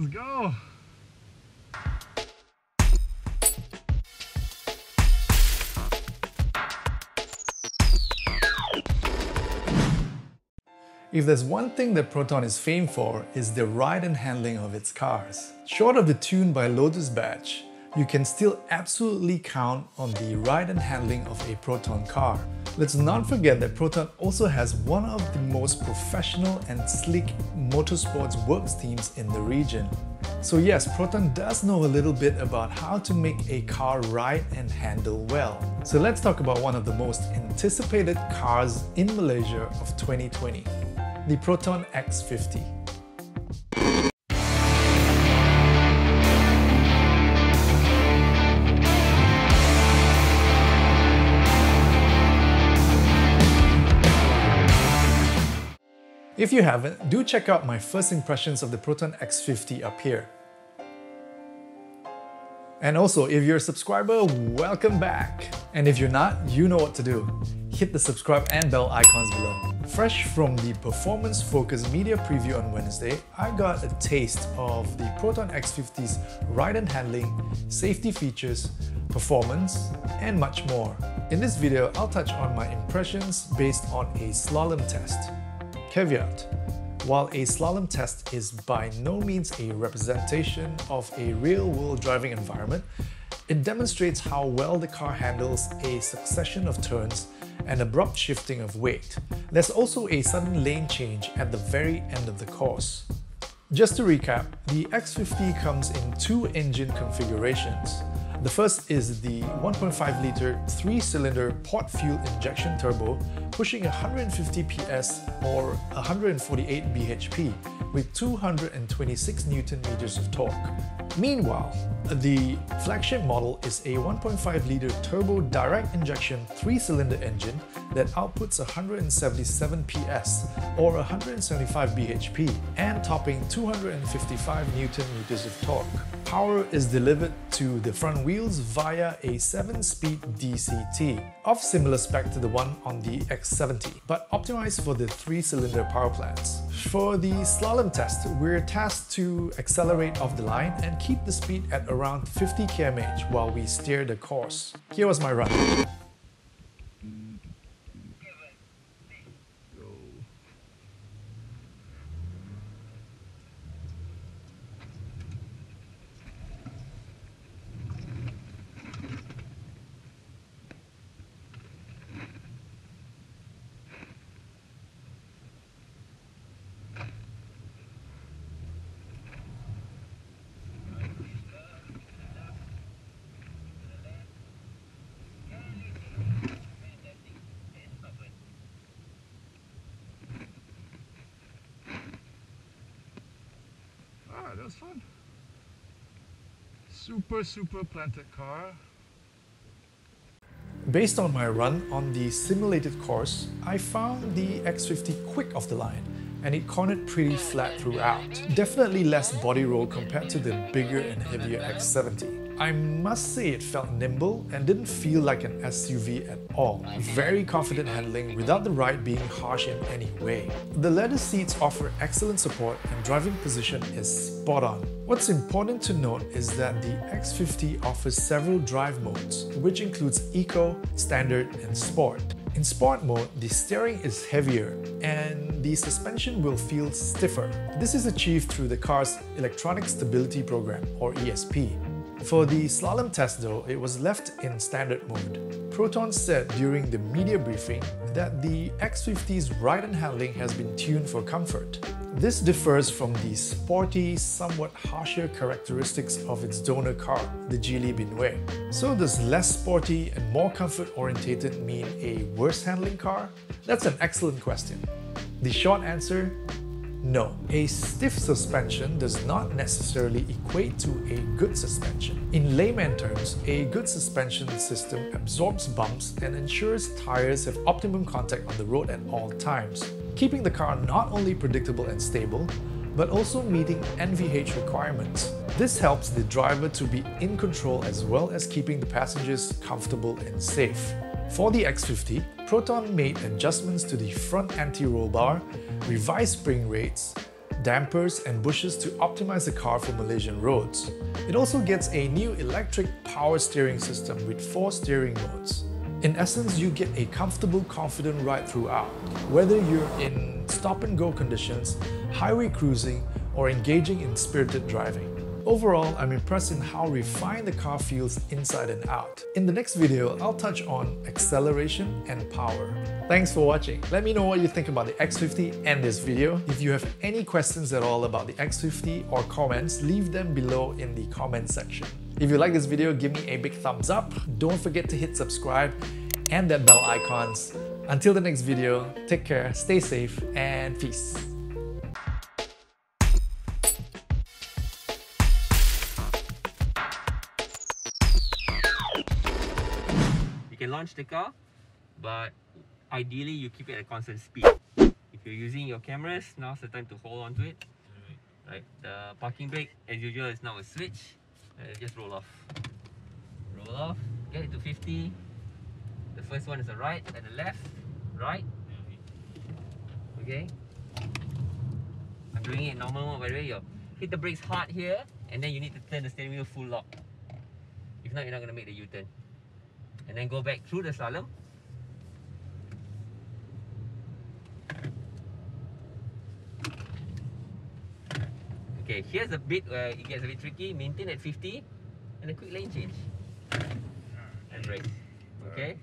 Let's go. If there's one thing that Proton is famed for, is the ride and handling of its cars. Short of the tune by Lotus Badge, you can still absolutely count on the ride and handling of a Proton car. Let's not forget that Proton also has one of the most professional and sleek motorsports works teams in the region. So yes, Proton does know a little bit about how to make a car ride and handle well. So let's talk about one of the most anticipated cars in Malaysia of 2020 the Proton X50. If you haven't, do check out my first impressions of the Proton X50 up here. And also, if you're a subscriber, welcome back! And if you're not, you know what to do. Hit the subscribe and bell icons below. Fresh from the Performance Focus media preview on Wednesday, I got a taste of the Proton X50's ride and handling, safety features, performance, and much more. In this video, I'll touch on my impressions based on a slalom test. Caveat while a slalom test is by no means a representation of a real-world driving environment, it demonstrates how well the car handles a succession of turns and abrupt shifting of weight. There's also a sudden lane change at the very end of the course. Just to recap, the X50 comes in two engine configurations. The first is the 1.5 litre 3-cylinder port fuel injection turbo pushing 150 PS or 148 bhp with 226 Newton meters of torque. Meanwhile, the flagship model is a 1.5 litre turbo direct injection 3-cylinder engine that outputs 177 PS or 175 bhp and topping 255 Newton meters of torque. Power is delivered to the front wheels via a 7-speed DCT of similar spec to the one on the X70 but optimized for the 3-cylinder power plants. For the slalom test, we're tasked to accelerate off the line and keep the speed at around 50 kmh while we steer the course. Here was my run. that was fun. Super, super planted car. Based on my run on the simulated course, I found the X50 quick off the line and it cornered pretty flat throughout. Definitely less body roll compared to the bigger and heavier X70. I must say it felt nimble and didn't feel like an SUV at all. Very confident handling without the ride being harsh in any way. The leather seats offer excellent support and driving position is spot on. What's important to note is that the X50 offers several drive modes, which includes Eco, Standard and Sport. In Sport mode, the steering is heavier and the suspension will feel stiffer. This is achieved through the car's Electronic Stability Program or ESP. For the slalom test though, it was left in standard mode. Proton said during the media briefing that the X50's ride and handling has been tuned for comfort. This differs from the sporty, somewhat harsher characteristics of its donor car, the Geely Binyue. So does less sporty and more comfort-orientated mean a worse handling car? That's an excellent question. The short answer no, a stiff suspension does not necessarily equate to a good suspension. In layman terms, a good suspension system absorbs bumps and ensures tires have optimum contact on the road at all times, keeping the car not only predictable and stable, but also meeting NVH requirements. This helps the driver to be in control as well as keeping the passengers comfortable and safe. For the X50, Proton made adjustments to the front anti-roll bar, revised spring rates, dampers, and bushes to optimize the car for Malaysian roads. It also gets a new electric power steering system with four steering modes. In essence, you get a comfortable, confident ride throughout, whether you're in stop and go conditions, highway cruising, or engaging in spirited driving. Overall, I'm impressed in how refined the car feels inside and out. In the next video, I'll touch on acceleration and power. Thanks for watching. Let me know what you think about the X50 and this video. If you have any questions at all about the X50 or comments, leave them below in the comment section. If you like this video, give me a big thumbs up. Don't forget to hit subscribe and that bell icons. Until the next video, take care, stay safe, and peace. Launch the car, but ideally you keep it at constant speed. If you're using your cameras, now's the time to hold on to it. Right, the parking brake, as usual, is now a switch. Uh, just roll off. Roll off, get it to 50. The first one is the right, and the left, right. Okay. I'm doing it normal mode, by the way. You hit the brakes hard here, and then you need to turn the steering wheel full lock. If not, you're not going to make the U-turn and then go back through the slalom. Okay, here's a bit where it gets a bit tricky. Maintain at 50 and a quick lane change. And brake. Okay.